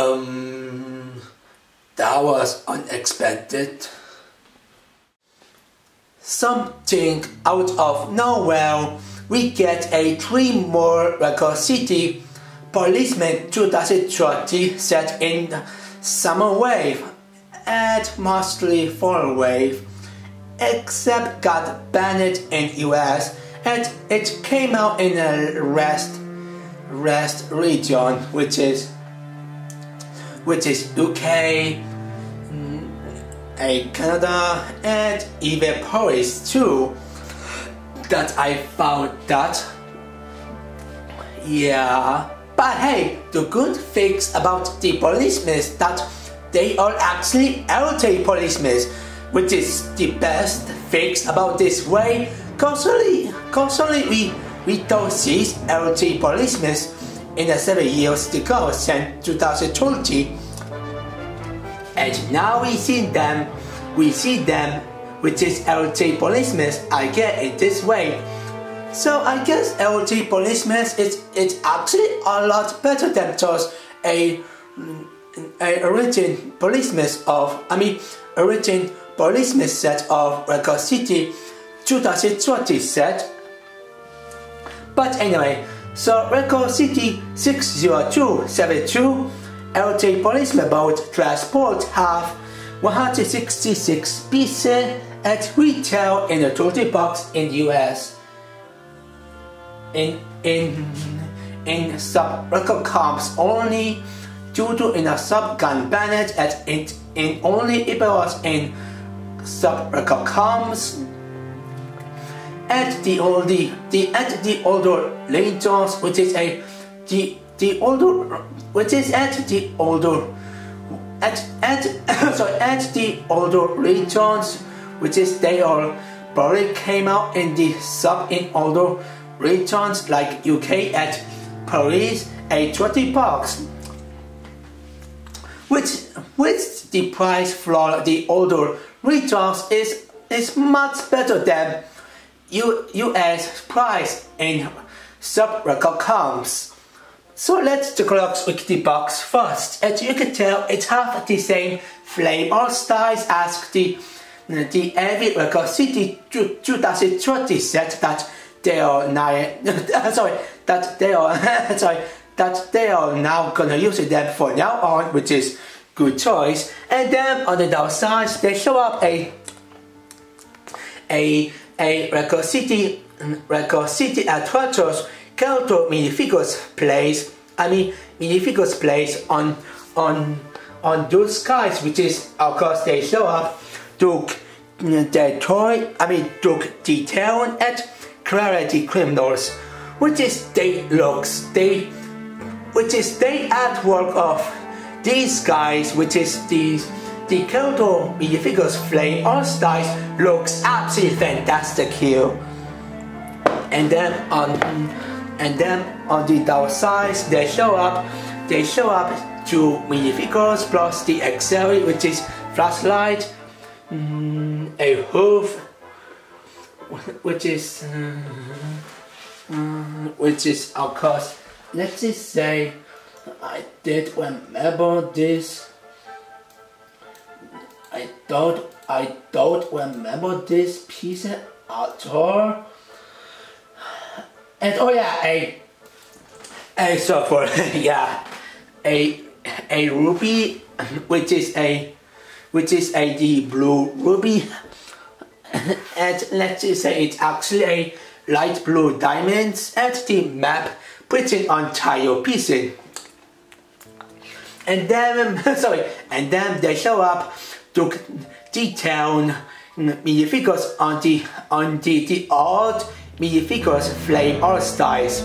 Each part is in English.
Um, that was unexpected. Something out of nowhere, we get a three more Record City policeman 2020 set in summer wave and mostly fall wave, except got banned in US and it came out in a rest rest region which is which is UK, a Canada, and even Paris too. That I found that. Yeah, but hey, the good things about the policemen is that they are actually LT policemen, which is the best things about this way. Constantly, constantly we we don't see LT policemen in the seven years to go since 2020. And now we see them, we see them, which is LT policemen, I get it this way. So I guess LT policemen is it's actually a lot better than just a, a original policeman of, I mean, original policeman set of Record City 2020 set. But anyway, so Record City 60272 LT policeman boat transport have 166 pieces at retail in a 20 box in the US. In in in sub record comps only due to in a sub gun banned at in in only it was in sub record comps at the only the at the older Jones, which is a the the older which is at the older at at sorry at the older Jones, which is they all probably came out in the sub in older regions like UK at Paris a 20 bucks. Which which the price for the older regions is is much better than U, US price in sub-record comes. So let's take a look at the box first. As you can tell, it has the same flavor styles as the the Avid Record City 2020 set that they are now sorry that they are sorry that they are now gonna use it them for now on, which is good choice. And then on the downside, they show up a a a Record City Record City Attractors character minifigures plays I mean minifigures plays on on on those guys which is of course they show up to mm, the toy I mean to detail at Clara the Criminals which is they looks they which is they artwork of these guys which is these the Kyoto minifigures flame on styles looks absolutely fantastic here. And then on and then on the downside they show up they show up two minifigures plus the accessory which is flashlight, mm, a hoof which is um, which is of course let's just say I did remember this I don't I don't remember this piece at all. And oh yeah, a a so for yeah, a a ruby, which is a which is a the blue ruby, and let's just say it's actually a light blue diamonds and the map printed on tile pieces. And then sorry, and then they show up to detail minifigures on the on the, the old minifigures flame all styles.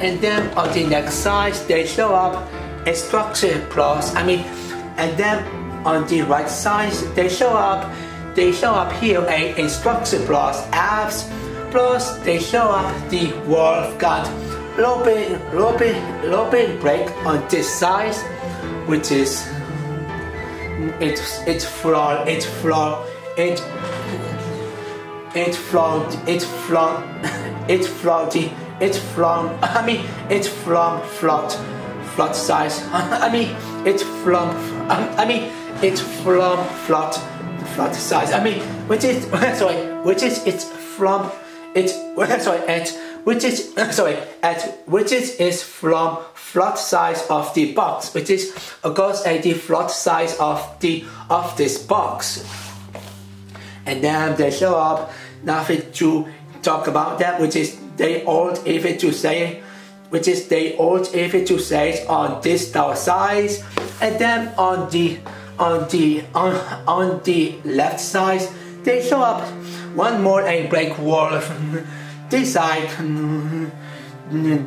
And then on the next side they show up instruction plus I mean and then on the right side they show up they show up here a instruction plus apps plus they show up the wolf got Robin Robin Robin break on this side which is it's it's flawed it's flawed it it's flawed it's flawed it's flawed it's flawed I mean it's flawed flawed flat size. I mean, it's from. I mean, it's from flat flat size. I mean, which is sorry, which is it's from it's sorry at which is uh, sorry at which is is from flat size of the box, which is of course at the flat size of the of this box. And then they show up nothing to talk about that, which is they all even to say which is they all even to say on this style size and then on the on the on, on the left side they show up one more a break wall this side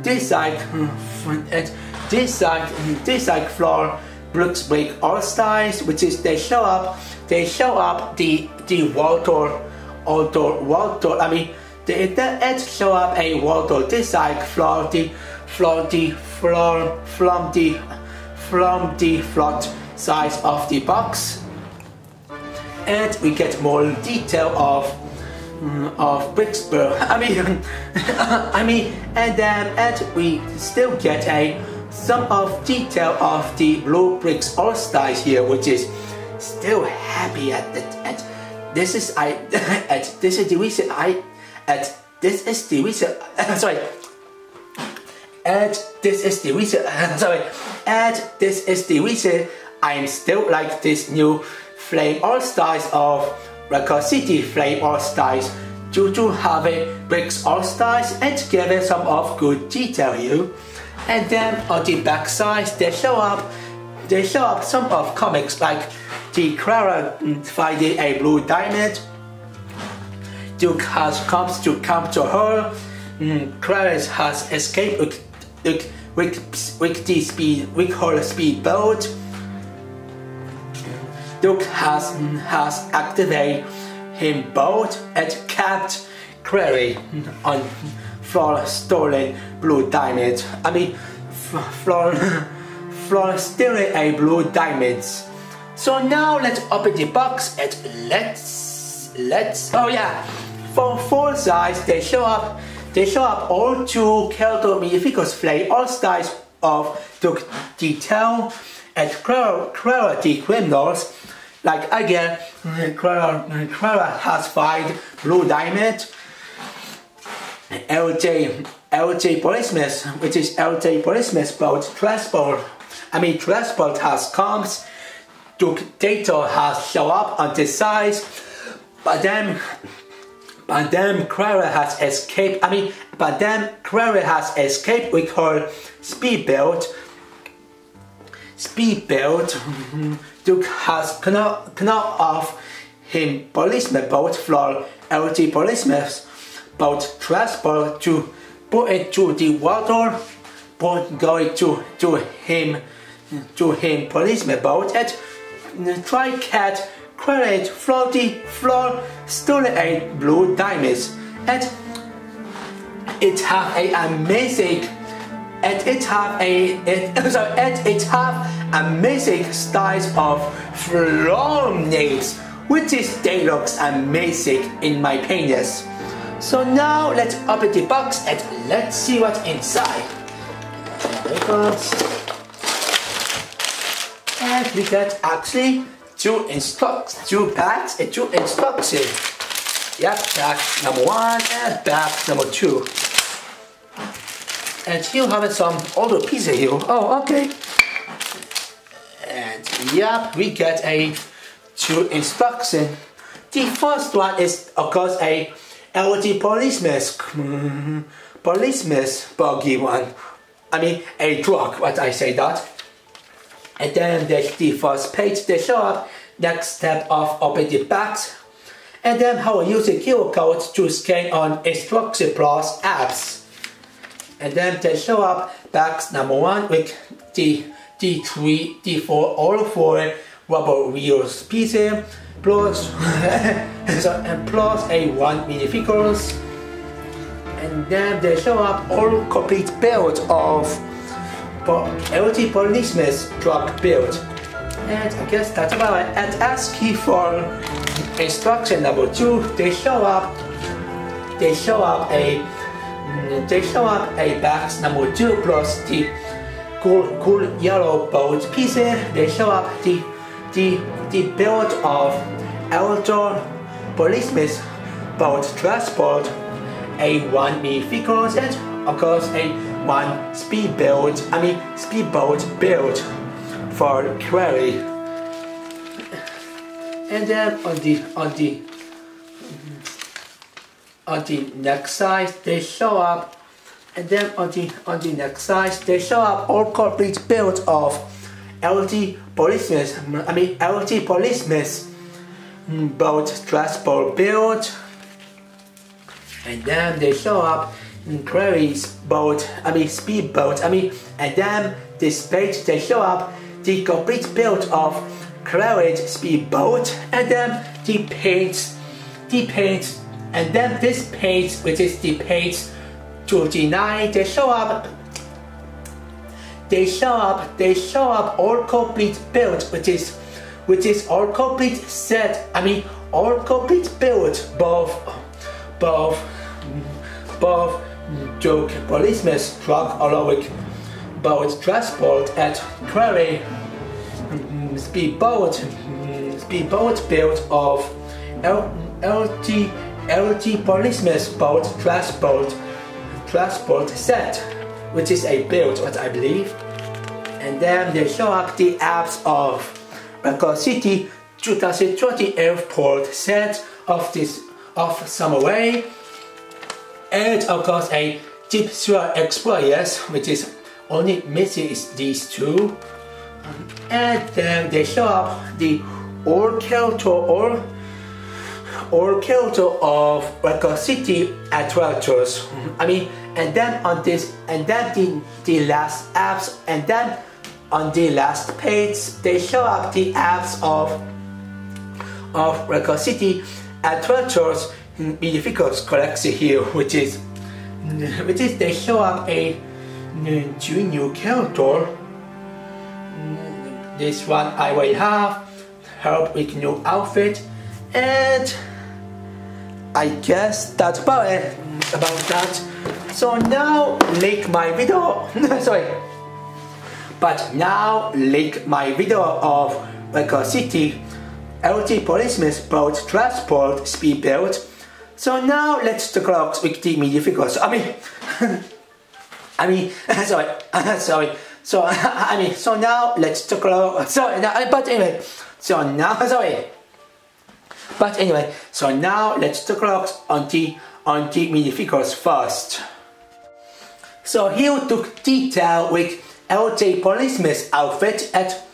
this side and this side this side floor looks break all sides which is they show up they show up the the water outdoor water I mean the internet show up a water this side floor the floor the floor from the from the flat size of the box. And we get more detail of Mm, of Bricksburg. I mean, I mean, and then and we still get a some of detail of the blue bricks all stars here, which is still happy at at this is I at this is the reason I at this is the reason sorry and this is the reason sorry and this is the reason I'm still like this new Flame All Stars of Record City Flame All due to having Bricks All styles and giving some of good detail here. And then on the back side, they show up they show up some of comics like the Clara finding a blue diamond. Duke has comes to come to her. Mm, has escaped with, with, with, with the speed with her speedboat. Duke has, has activated him both at Cat Query on for stolen blue diamond. I mean, for, for stealing a blue diamonds. So now let's open the box and let's let's oh yeah for four sides they show up they show up all two character minifigures flame all styles of the detail and clarity criminals like again, Clara, has five blue diamond. LJ LJ policeman, which is LJ policeman boat transport. I mean transport has comes. Data has show up on this side, but then but then Clara has escaped. I mean, but then Clara has escaped with her speedboat. Speedboat mm-hmm, Duke has knocked off him policeman boat from LT policeman boat transport to put it to the water, but going to to him to him policeman boat and try cat credit floaty floor stolen a blue diamonds. And it have a amazing and it have a it, sorry, and it have amazing styles of floor names, which is they looks amazing in my penis. So now let's open the box and let's see what's inside. And we got actually two instructions, two bags and two instructions. Yep, bag number one and bag number two. And here have some other pieces here. Oh, okay. And yep, we get a two instruction. The first one is of course a LG policeman mm, policeman buggy one. I mean a drug, what I say that. And then there's the first page they show up next step of open the box. And then how I use the QR code to scan on Instruction Plus apps. And then they show up box number one with the D3, D4, all four rubber wheels pieces, plus so, and plus a one minifigures. And then they show up all complete build of LT Policeman's truck build. And I guess that's about it. And asking for instruction number two, they show up they show up a they show up a box number two plus the cool, cool yellow boat pieces. They show up the the the build of outdoor policeman's boat transport, a one minifigure set, of course a one speed speedboat. I mean speedboat built for quarry. And then on the on the on the next side they show up and then on the on the next side they show up all complete build of LT policemen I mean LT policemen. Mm, boat transport build and then they show up in Clary's boat I mean speedboat I mean and then this page they show up the complete build of Clary's speedboat and then the page the page and then this page, which is the page 29, they show up they show up they show up all complete build which is which is all complete set I mean all complete build both both both joke policeman truck along with boat transport at quarry speedboat speedboat build of L, LT policeman's boat transport transport set, which is a build, what I believe. And then they show up the apps of Record City 2020 airport set of this of Summerway, and of course a Jeep Sure Explorers, which is only missing is these two. And then they show up the Orkelto or or Kyoto of Record City attractors. I mean, and then on this, and then the, the last apps, and then on the last page, they show up the apps of of Record City attractors vehicles collection here, which is which is they show up a junior character. This one I will have help with new outfit and I guess that's about it about that. So now like my video sorry. But now like my video of Record City LT policeman's boat transport speed build. So now let's talk about the media figures. I mean I mean sorry sorry so I mean so now let's talk about sorry but anyway so now sorry but anyway, so now let's talk about on the on the minifigures first. So here took detail with LT policeman's outfit at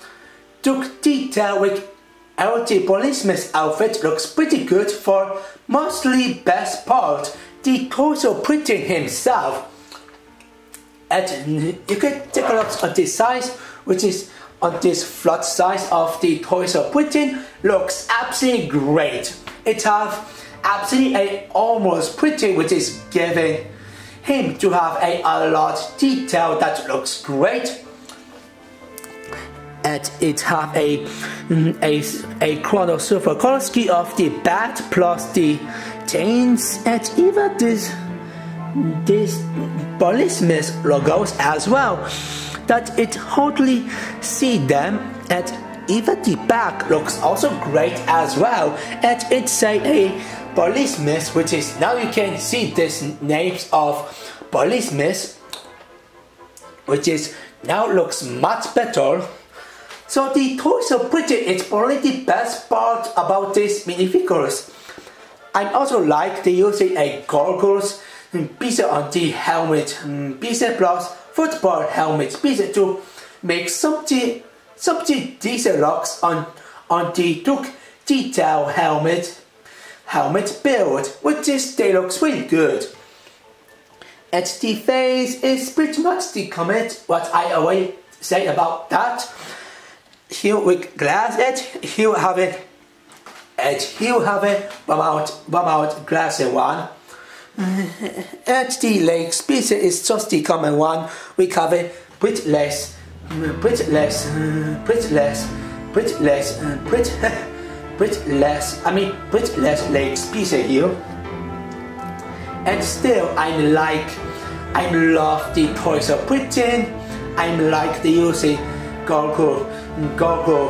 took detail with LT policeman's outfit looks pretty good for mostly best part the torso printing himself. And you can take a look at this size which is on this flat size of the toys of printing looks absolutely great. It has absolutely a almost pretty which is giving him to have a, a lot detail that looks great. And it have a a a Chrono Silver color scheme of the bat plus the chains and even this this policeman's logos as well that it hardly see them and even the back looks also great as well. And it's a, a policeman which is now you can see this names of policemen which is now looks much better. So the toys are pretty it's probably the best part about these minifigures I also like they using a goggles piece on the helmet mm, piece plus football helmet piece to make something something decent looks on on the Duke DeTain helmet helmet build, which is they looks really good. And the face is pretty much the comment what I always say about that. Here with glass it, here have it and here have it about about glass one. At the lake species is just the common one. We cover pretty less, pretty less, pretty less, pretty less, pretty, pretty less. I mean, pretty less lake species here. And still, I like, I love the toys of Britain. I'm like the using goggle, goggle,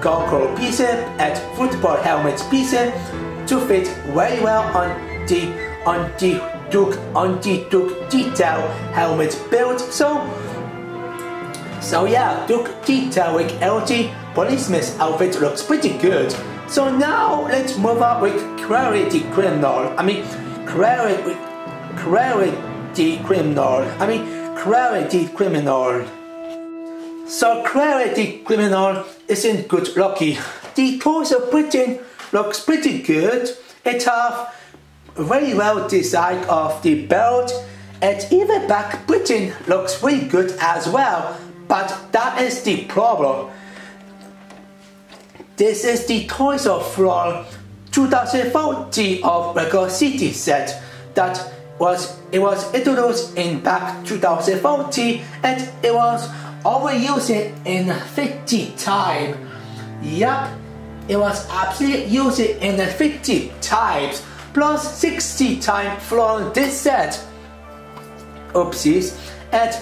goggle piece and football helmet piece to fit very well on the the Duke DeTain helmet build. So so yeah, Duke DeTain with LG policeman's outfit looks pretty good. So now let's move up with Clara the Criminal. I mean Clarity Clara the Criminal. I mean Clara the Criminal. So Clara the Criminal isn't good lucky. The of Britain looks pretty good. It have very well designed of the belt and even back Britain looks really good as well. But that is the problem. This is the Toys of Floor 2014 of Record City set that was it was introduced in back 2014 and it was overused in 50 times. Yup, it was absolutely used in 50 times plus 60 times from this set. Oopsies. And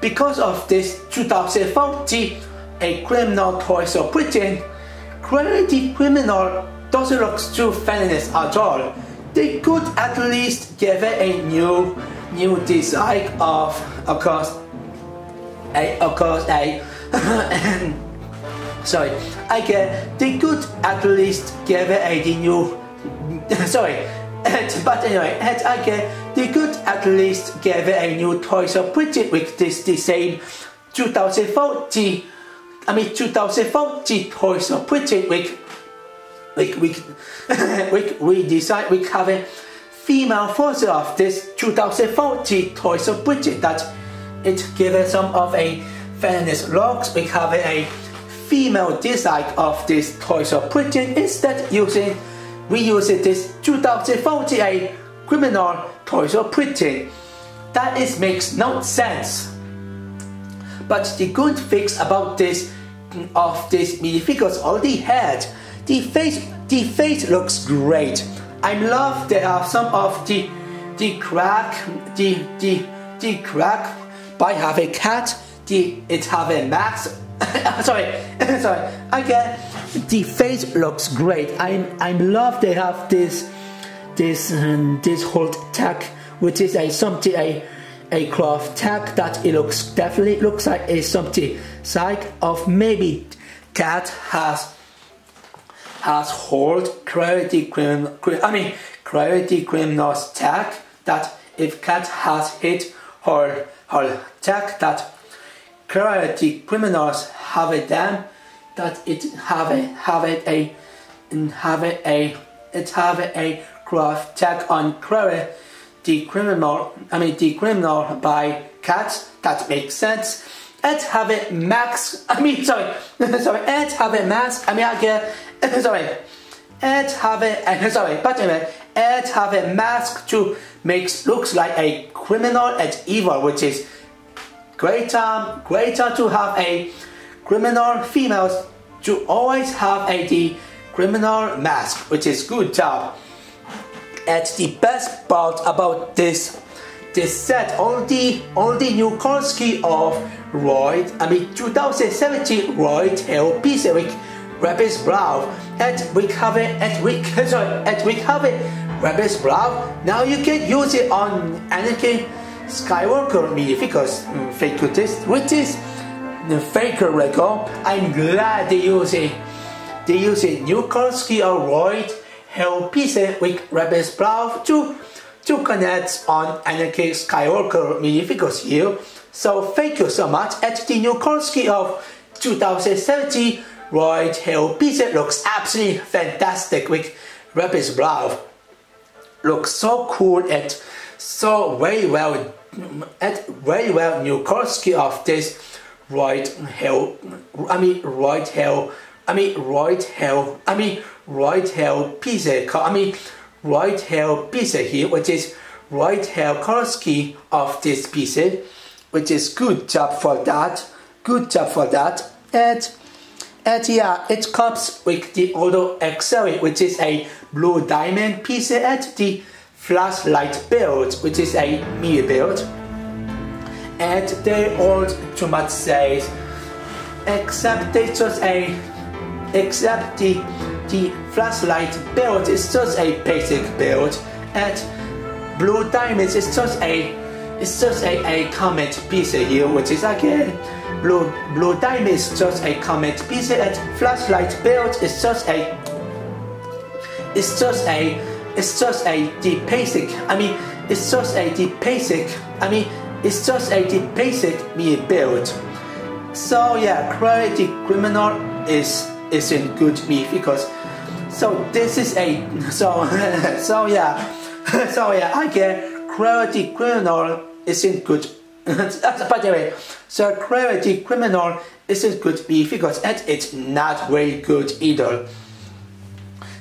because of this 2014 a criminal toys of Britain, Clara the Criminal doesn't look too feminist at all. They could at least give it a new new design of of course a of course a sorry I get they could at least give it a new sorry but anyway I get they could at least give a new Toys of Britain with this the same 2040 I mean 2040 Toys of Britain with we, we, we, we decide we have a female version of this 2040 Toys of Britain that it gives some of a feminist looks. We have a female design of this Toys of Britain instead using we use this 2048 criminal of Britain. That is makes no sense. But the good fix about this of this minifigures already had the head. The face the face looks great. I love there are some of the the crack the the the crack by have a cat the it have a mask sorry sorry again the face looks great. I I love they have this this um, this whole tag which is a something a a cloth tag that it looks definitely looks like a something side of maybe cat has has hold Clara the Criminal I mean Clara the Criminal's tag that if cat has hit her her tag that Clara the Criminals have it them that it have a have it a and have it a it have a craft tag on Clara the Criminal I mean the criminal by cat. That makes sense. And have it max I mean sorry sorry and have it max I mean I get sorry, and have a sorry, but anyway, and have a mask to make looks like a criminal and evil, which is greater greater to have a criminal females to always have a criminal mask, which is good job. And the best part about this this set all the all the new Kolsky of Roy, I mean 2017 Roy Tail Piecewick Rabbit's Brow have it and we sorry have it Rabbit's Brow. Now you can use it on Anakin Skywalker minifigures mm, fake this which is the faker record. I'm glad they use it. They use it new Kolsky or Roy Hell piece with Brow to to connect on Anakin Skywalker minifigures here. So thank you so much at the new Kolsky of 2017 Roy pizza looks absolutely fantastic with Brow. Looks so cool and so very well at very well new Kolsky of this Roy Hill I mean right Hill I mean right Hill I mean Roy Hill pizza I mean right Hill pizza here which is Roy Hill Kolsky of this pizza which is good job for that good job for that and and yeah, it comes with the auto accessory, which is a blue diamond piece and the flashlight build, which is a mirror build. And they all too much says except they just a except the the flashlight build is just a basic build and blue diamonds is just a it's just a, a comment piece here which is again blue blue diamond is just a comment piece. And flashlight build is just a it's just a it's just a the basic I mean it's just a the basic I mean it's just a basic me build. So yeah cruelty criminal is isn't good me because so this is a so so yeah so yeah I get cruelty criminal isn't good by the way so cruelty criminal isn't good me because it's not very good either.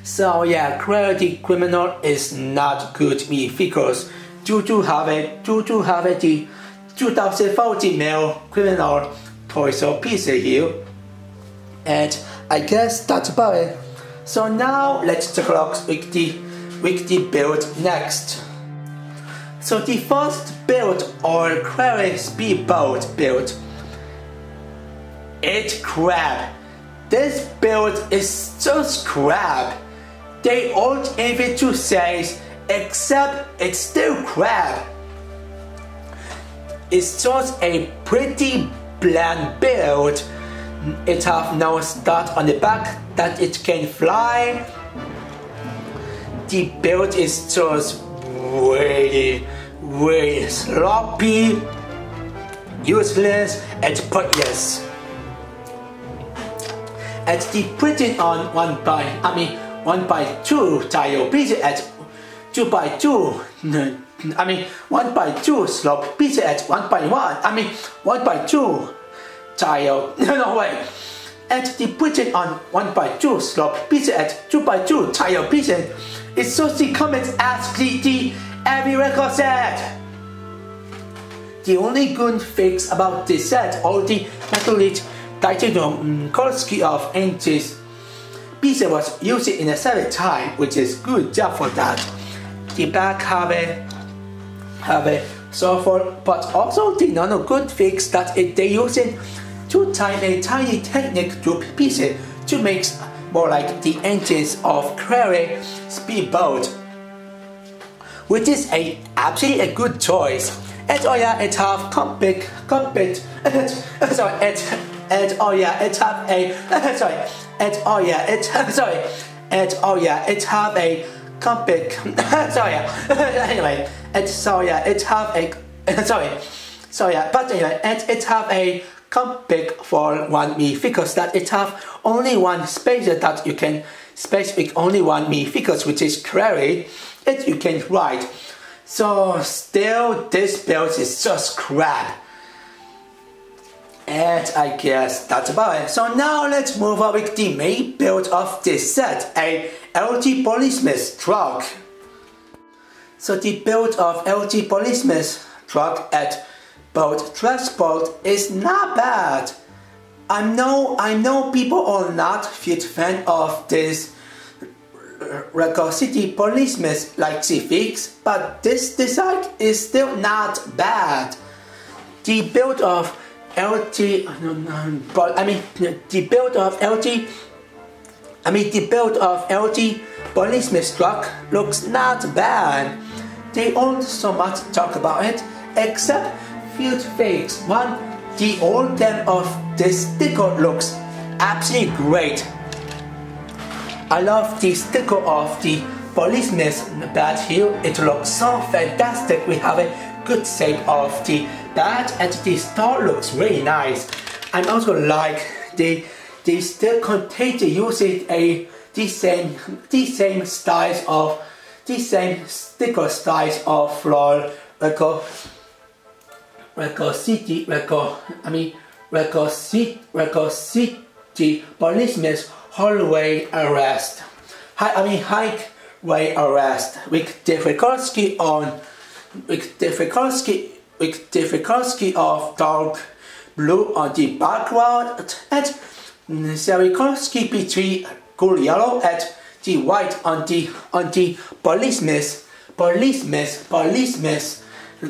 So yeah cruelty criminal is not good me because to have a the 2014 male criminal toys or piece here and I guess that's about it. So now let's with the, with the build next. So the first build or query speedboat build, it's crap. This build is just crap. They aren't able to say except it's still crap. It's just a pretty bland build it have no start on the back that it can fly. The build is just really, really sloppy, useless, and pointless. And the printing on one by, I mean, one by two tile pieces at two by two. I mean, one by two slope pieces at one by one. I mean, one by two tile. no way. And the printing on 1 by 2 slope at 2 by 2 tile pieces. It's so the comments as the, every record set. The only good fix about this set or the metallic titanium mm, Kolsky of inches piece was used in a seventh time, which is good job for that. The back have a have a sulfur, but also the nano good fix that it, they using to tie a tiny technic group pieces to make more like the engines of Query speedboat, which is a absolutely a good choice. And oh yeah, it have compact, compact, sorry, it, and oh yeah, it have a, sorry, and oh yeah, it, sorry, and oh yeah, it have a compact, sorry, anyway, and so yeah, it have a, sorry, so yeah, but anyway, and it have a big for one me figures that it have only one space that you can space with only one me figures which is query it you can write. So still this build is just crap and I guess that's about it. So now let's move on with the main build of this set, a LG Policeman's truck. So the build of LG Policeman's truck at but transport is not bad. I know I know people are not huge fan of this record city policemen like Civics, but this design is still not bad. The build of LG, but I mean the build of LT, I mean the build of LG policeman truck looks not bad. They don't so much talk about it, except field fakes. One, the old them of the sticker looks absolutely great. I love the sticker of the policeman's badge here. It looks so fantastic. We have a good shape of the badge and the star looks really nice. I also like the the still contain using a the same the same styles of the same sticker styles of floral like record city record I mean record city record city policeman's hallway arrest. Hi, I mean highway arrest with difficulty on with difficulty of dark blue on the background and difficulty between cool yellow and the white on the on the policeman's policeman's policeman's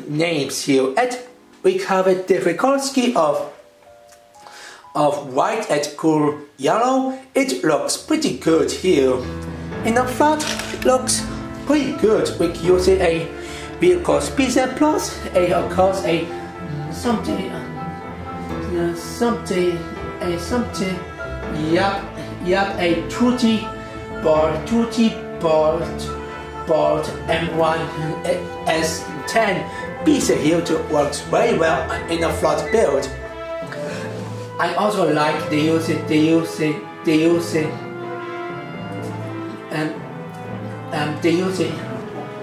names here and we have a difficulty of of white and cool yellow. It looks pretty good here. In the front, looks pretty good with using a vehicle pizza plus a course a something uh, something a something yep yep a tutti board tutti board board M1 S10 pizza here works very well in a flat build. I also like the using the using the using um, um the using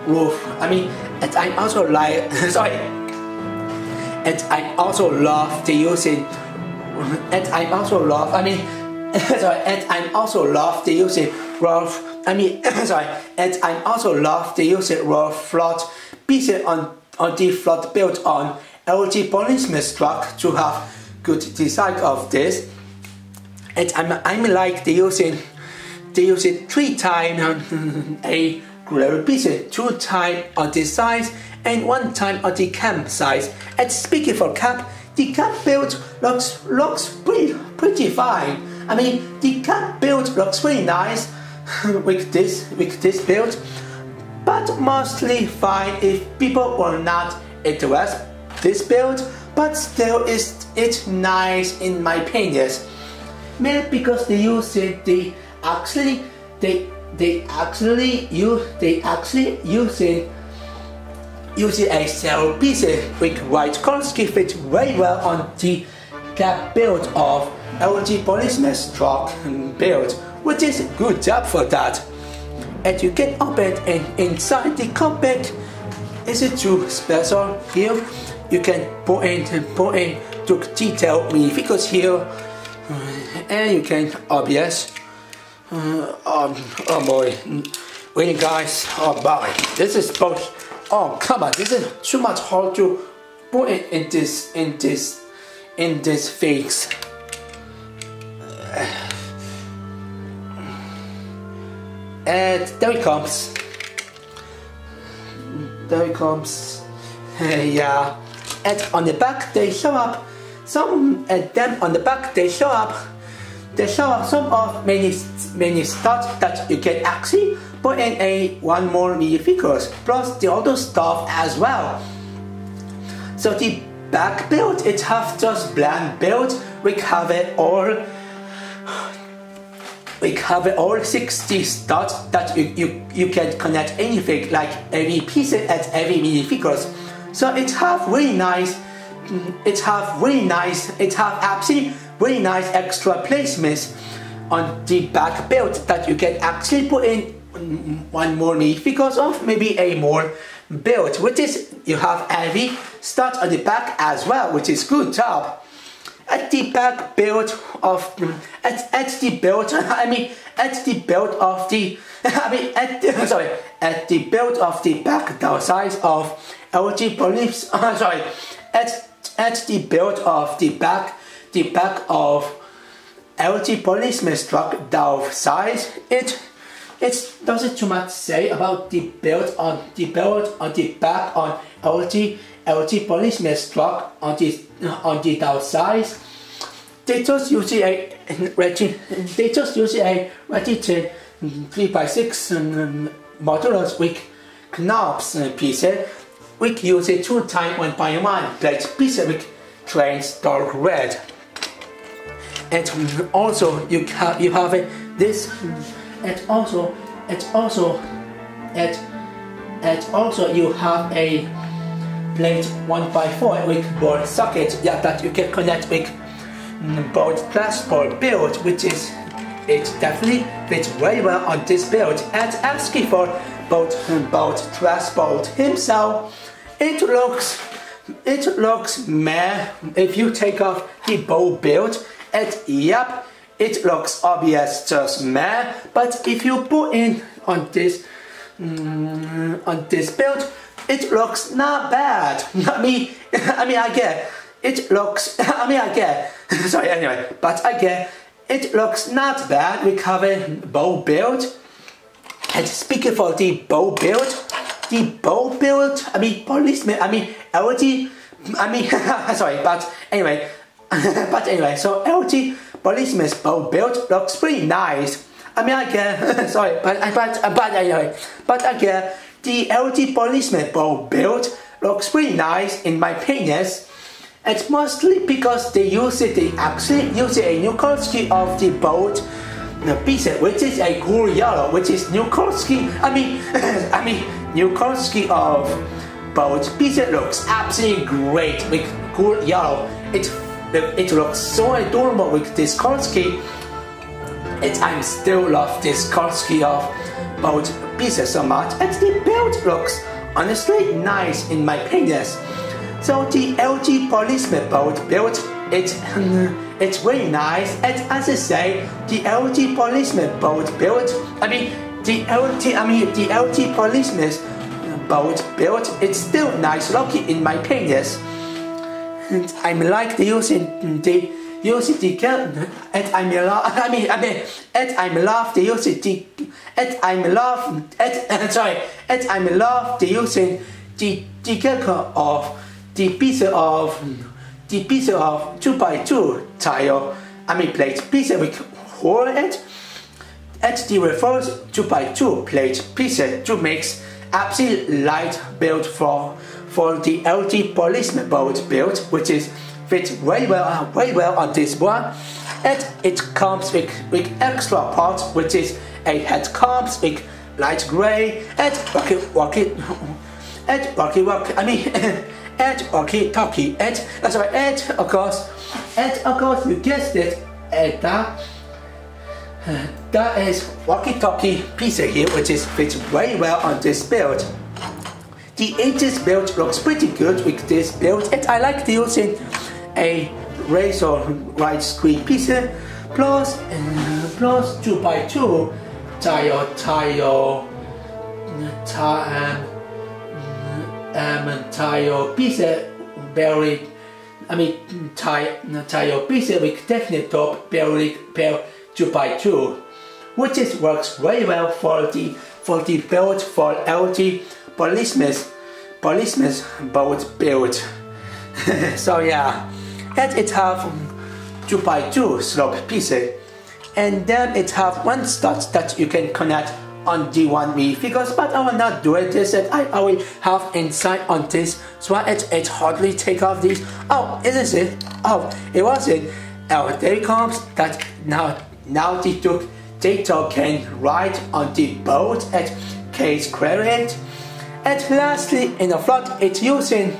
roof. I mean, and I also like sorry, and I also love the using, and I also love. I mean, sorry, and I also love the using roof. I mean, sorry, and I also love the using roof flat pieces on on the flat built on LG Polysmith truck to have good design of this. And I'm, I'm like the using they use it three times a griller piece, two times on the size and one time on the camp size. And speaking for camp, the camp build looks looks pretty pretty fine. I mean the camp build looks really nice with this with this build, but mostly fine if people will not interested this build, but still is it nice in my opinion. Maybe because they use it, they actually they they actually use they actually using using a cell piece with white Kolsky fit very well on the cap build of LG Polysmith truck build, which is a good job for that. And you can open and inside the cockpit is it too special here you can put in put in to detail minifigures here uh, and you can OBS uh, um, oh boy. Really guys oh boy this is both oh come on. This is too much hard to put it in this in this in this fix. And there it comes. There it comes. Yeah. And on the back they show up. Some and then on the back they show up show up some of many many stuff that you can actually put in a one more minifigures plus the other stuff as well. So the back build it have just bland build. We cover all. We cover all 60 studs that you, you, you can connect anything like every piece and every minifigures. So it have really nice, it have really nice, it have actually really nice extra placements on the back belt that you can actually put in one more knee because of maybe a more belt which is you have heavy stud on the back as well, which is good job. At the back belt of at, at the build I mean at the belt of the I mean at the, sorry at the build of the back size of LG believes, uh, sorry, at, at the belt of the back, the back of LG Polysmith truck Dove size, it it doesn't too much say about the build on the build on the back on LG LG Polysmith truck on the on the Dove size. They just use a they just use a Reggie 3 by 6 um, um modulus with knobs uh, pieces eh? we use it two times one by one, plate specific trains dark red. And also you have you have this and also and also and and also you have a plate 1 by 4 with board socket yeah, that you can connect with mm, both transport build which is it definitely fits very well on this build and asking for both both transport himself it looks, it looks meh if you take off the bow build. And yep, it looks obvious just meh. But if you put in on this, mm, on this build, it looks not bad. I mean, I mean, I get it looks. I mean, I get. Sorry, anyway, but I get it looks not bad. We cover bow build. And speaking for the bow build, the bow build, I mean Polysmith, I mean LG I mean, sorry, but anyway, but anyway, so LG policeman's boat built looks pretty nice. I mean, I get, sorry, but, but, but anyway, but again, the LG policeman boat built looks pretty nice in my opinion. It's mostly because they use it, they actually use a new color scheme of the boat the pieces, which is a cool yellow, which is new color scheme. I mean, I mean, new color scheme of boat pieces looks absolutely great with cool yellow. It it looks so adorable with this color scheme. It I still love this scheme of boat pieces so much. And the build looks honestly nice in my opinion. So the LG policeman boat built it it's very nice and as I say the LG policeman boat built I mean the LG I mean the LG policeman boat built it's still nice looking in my opinion and I'm like the using the the and I'm love I mean I mean and I'm love the the and I'm love and sorry and I'm love the using the the of the piece of the piece of 2 by 2 tile, I mean plate piece with hole it at the reverse 2 by 2 plate piece to make absolutely light build for for the LG policeman boat build, which is fit very well very well on this one. And it comes with, with extra parts, which is a head comes with light gray and rocky rocky and rocky rocky I mean and walkie talkie and uh, that's right and of course and of course you guessed it and that that is walkie talkie piece here which is fits very well on this build. The ages build looks pretty good with this build and I like using a razor right screen piece plus uh, plus 2x2 tile tile tile um, um, tile piece very I mean tile, tile piece with definite top very per 2 by 2 which is works very well for the for the build for LG policeman's policeman's boat build so yeah and it have 2 by 2 slope piece and then it have one slot that you can connect on D1 V figures, but I will not do it this and I I will have insight on this so it, it hardly take off these. Oh, is it? Oh, it wasn't. Oh, there comes that now now they took data can ride on the boat at Case Credit. And lastly, in the flood, it's using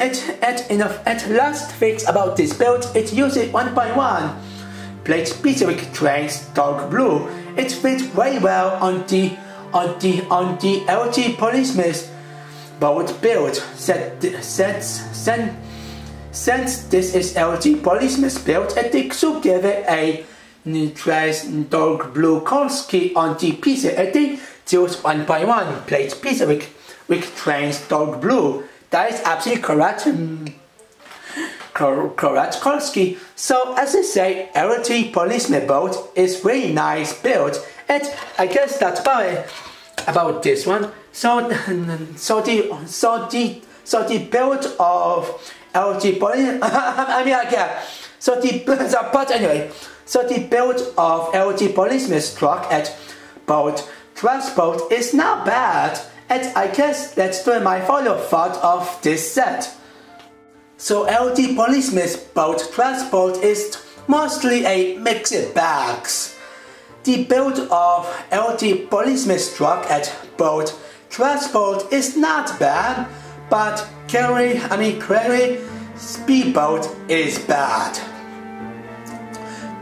at, at, enough at last fix about this using one by one plate specific trans dark blue it fits very well on the on the on the LG policeman's boat build. Since, since, since this is LG policeman's build, I think should give it a trace dark blue Kolsky on the piece. I think just one by one plate piece with, with trans dark blue. That is absolutely correct. Mm, correct Kolsky. So as I say, LT policeman boat is very nice built and I guess that's about it about this one. So so the so the so the build of LG policeman I mean again so the but anyway. So the build of LG policeman's truck at boat transport is not bad. And I guess that's my final thought of this set. So LG Policeman's boat transport is mostly a mixed bags. The build of LG Policeman's truck at boat transport is not bad, but carry, I mean carry speedboat is bad.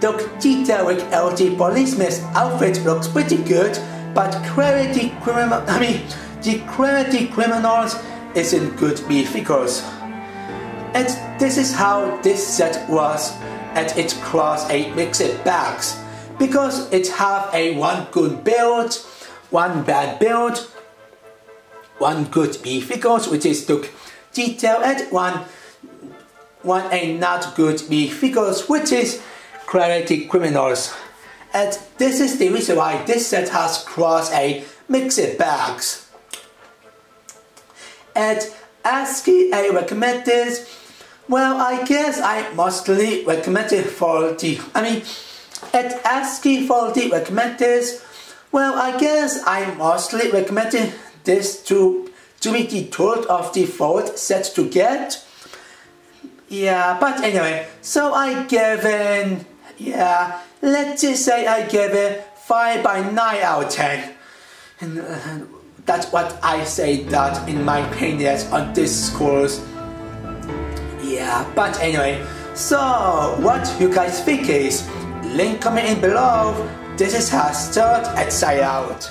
Duke DeTain with LG Policeman's outfit looks pretty good, but Clara the Criminal, I mean, the Clara the Criminals isn't good because and this is how this set was at its cross a mixed bags because it have a one good build, one bad build, one good B figures which is Duke DeTain and one one a not good B figures which is Clara the Criminals. And this is the reason why this set has cross a mixed bags. And ASCII I recommend this. Well, I guess I mostly recommend it for the, I mean, at ASCII for the recommend this. Well, I guess I mostly recommend this to, to be the third of the fourth set to get. Yeah, but anyway, so I give it, yeah, let's just say I give it 5 by 9 out of 10. And uh, that's what I say that in my opinion on this course. Yeah, but anyway, so what you guys think is, link comment in below. This is how start and sign out.